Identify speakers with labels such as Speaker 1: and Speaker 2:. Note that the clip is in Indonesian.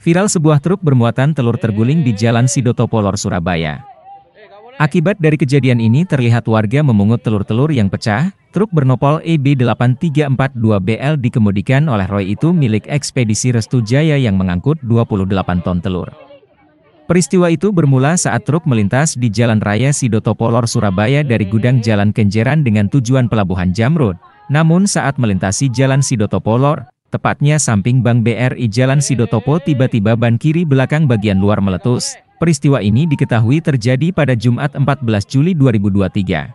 Speaker 1: Viral sebuah truk bermuatan telur terguling di Jalan Sidotopolor, Surabaya. Akibat dari kejadian ini terlihat warga memungut telur-telur yang pecah, truk bernopol EB8342BL dikemudikan oleh Roy itu milik ekspedisi Restu Jaya yang mengangkut 28 ton telur. Peristiwa itu bermula saat truk melintas di Jalan Raya Sidotopolor Surabaya dari gudang Jalan Kenjeran dengan tujuan Pelabuhan Jamrud. Namun saat melintasi Jalan Sidotopolor, Tepatnya samping Bank BRI Jalan Sidotopo tiba-tiba ban kiri belakang bagian luar meletus. Peristiwa ini diketahui terjadi pada Jumat 14 Juli 2023.